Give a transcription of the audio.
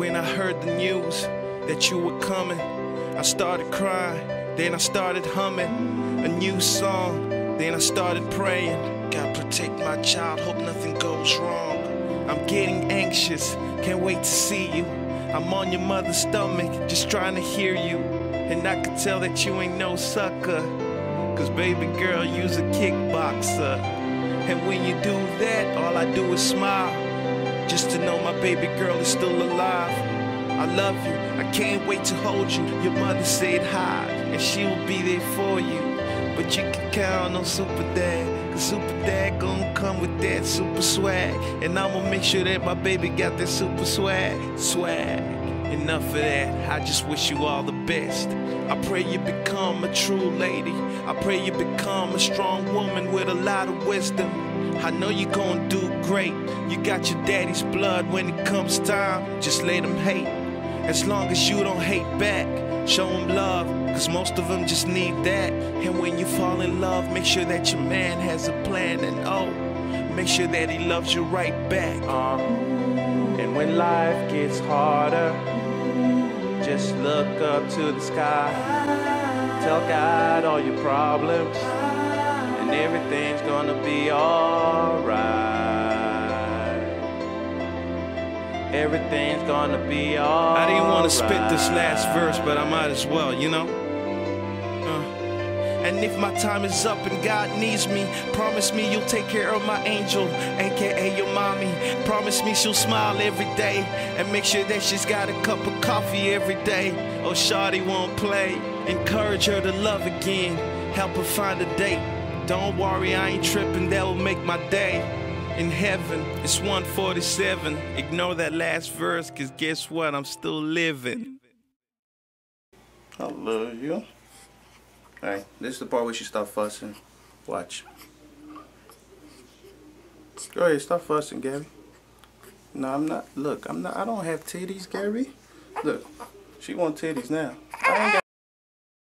When I heard the news that you were coming, I started crying, then I started humming a new song, then I started praying. God protect my child, hope nothing goes wrong. I'm getting anxious, can't wait to see you. I'm on your mother's stomach, just trying to hear you. And I can tell that you ain't no sucker. Cause baby girl, you's a kickboxer. And when you do that, all I do is smile. Just to know my baby girl is still alive. I love you, I can't wait to hold you. Your mother said hi, and she will be there for you. But you can count on Super Dad, cause Super Dad gon' come with that super swag. And I'ma make sure that my baby got that super swag. Swag. Enough of that, I just wish you all the best. I pray you become a true lady. I pray you become a strong woman with a lot of wisdom. I know you gon' do great. You got your daddy's blood when it comes time. Just let him hate. As long as you don't hate back, show him love. Cause most of them just need that. And when you fall in love, make sure that your man has a plan. And oh, make sure that he loves you right back. Uh, and when life gets harder, just look up to the sky. Tell God all your problems, and everything's gonna be alright. Everything's gonna be alright. I didn't want to spit this last verse, but I might as well, you know? Uh. And if my time is up and God needs me, promise me you'll take care of my angel, aka your mommy. Promise me she'll smile every day and make sure that she's got a cup of coffee every day. Oh, Shawty won't play. Encourage her to love again, help her find a date. Don't worry, I ain't tripping, that will make my day. In heaven, it's 147. Ignore that last verse, cause guess what? I'm still living. I love you. Alright, this is the part where she start fussing. Watch. Go ahead, stop fussing, Gabby. No, I'm not. Look, I'm not. I don't have titties, Gabby. Look, she want titties now. I ain't